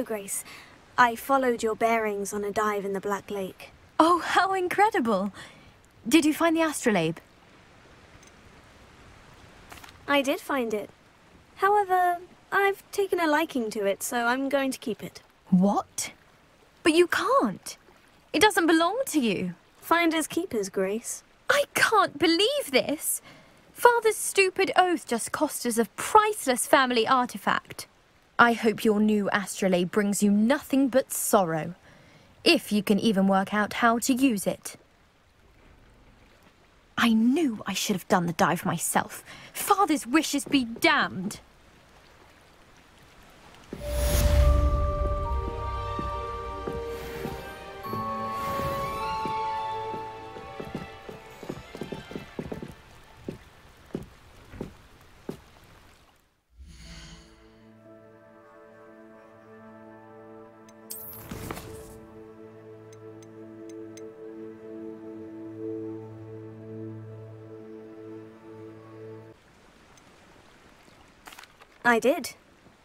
Hello, Grace. I followed your bearings on a dive in the Black Lake. Oh, how incredible! Did you find the astrolabe? I did find it. However, I've taken a liking to it, so I'm going to keep it. What? But you can't. It doesn't belong to you. Finders keepers, Grace. I can't believe this. Father's stupid oath just cost us a priceless family artifact. I hope your new astrolabe brings you nothing but sorrow. If you can even work out how to use it. I knew I should have done the dive myself. Father's wishes be damned. I did,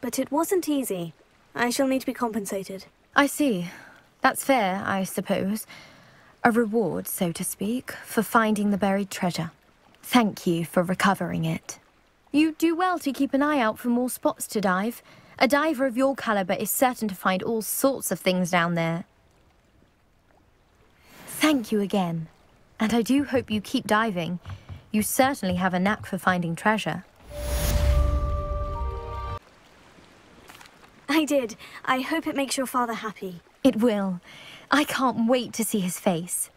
but it wasn't easy. I shall need to be compensated. I see. That's fair, I suppose. A reward, so to speak, for finding the buried treasure. Thank you for recovering it. You do well to keep an eye out for more spots to dive. A diver of your caliber is certain to find all sorts of things down there. Thank you again. And I do hope you keep diving. You certainly have a knack for finding treasure. I did. I hope it makes your father happy. It will. I can't wait to see his face.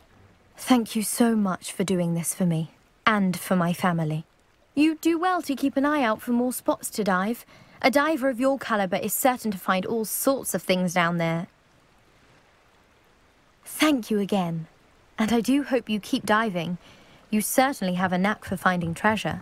Thank you so much for doing this for me, and for my family. You do well to keep an eye out for more spots to dive. A diver of your caliber is certain to find all sorts of things down there. Thank you again. And I do hope you keep diving. You certainly have a knack for finding treasure.